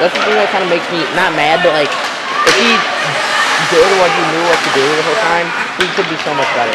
That's the thing that kind of makes me not mad, but like if he did what he knew what to do the whole time, he could be so much better.